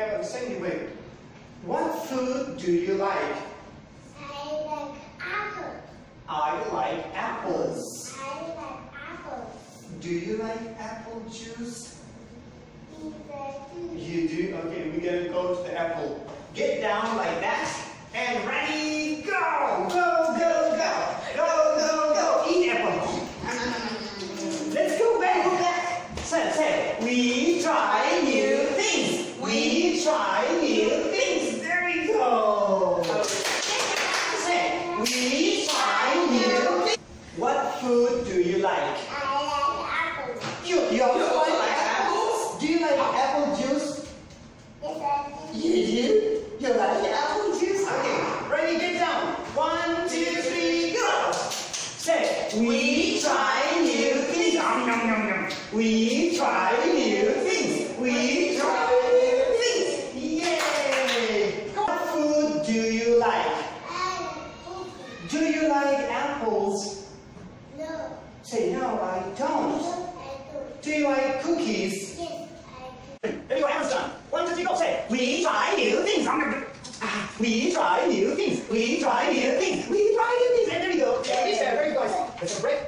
Have a second way. What food do you like? I like apple. I like apples. I like apple. Do you like apple juice? Is that juice? You do? Okay, we're gonna go to the apple. Get down like that. And ready, go! Go, go, go! Go, go, go! Eat apple. Let's go back, go back. Say, say, we try new things. We try new things. There we go. Try new things. What food do you like? I like apple. You, you also like apples? Do you like apple juice? Juice? You do? You like apple juice? Okay, ready, get down. One, two, three, go! Say, we try new things. Yum, yum, yum, yum. We Do you like apples? No. Say, no, I don't. No, I don't. Do you like cookies? Yes, I do. There you go, Ham's done. One, two, three, go. Say, we try new things. Ah, we try new things. We try new things. We try new things. And there you go. There you go. There you go. That's a break.